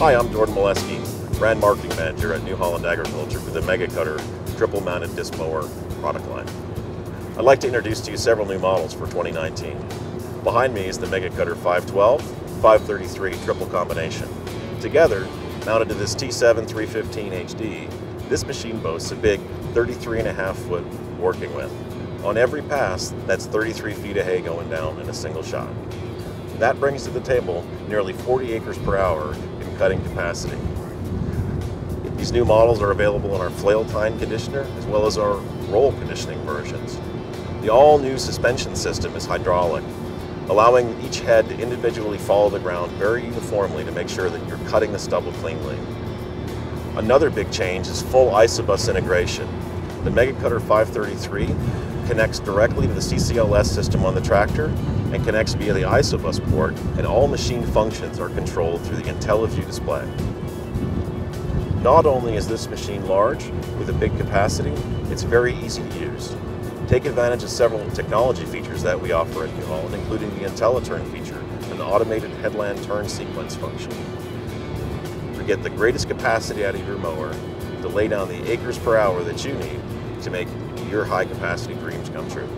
Hi, I'm Jordan Molesky, Brand Marketing Manager at New Holland Agriculture for the Mega Cutter Triple Mounted Disc Mower product line. I'd like to introduce to you several new models for 2019. Behind me is the Mega Cutter 512, 533 triple combination. Together, mounted to this T7 315 HD, this machine boasts a big 33 and a half foot working width. On every pass, that's 33 feet of hay going down in a single shot. That brings to the table nearly 40 acres per hour cutting capacity. These new models are available in our flail tine conditioner as well as our roll conditioning versions. The all-new suspension system is hydraulic, allowing each head to individually follow the ground very uniformly to make sure that you're cutting the stubble cleanly. Another big change is full isobus integration. The Mega Cutter 533 connects directly to the CCLS system on the tractor and connects via the isobus port, and all machine functions are controlled through the IntelliView display. Not only is this machine large, with a big capacity, it's very easy to use. Take advantage of several technology features that we offer at New Holland, including the IntelliTurn feature and the automated headland turn sequence function. To get the greatest capacity out of your mower, to lay down the acres per hour that you need to make your high capacity dreams come true.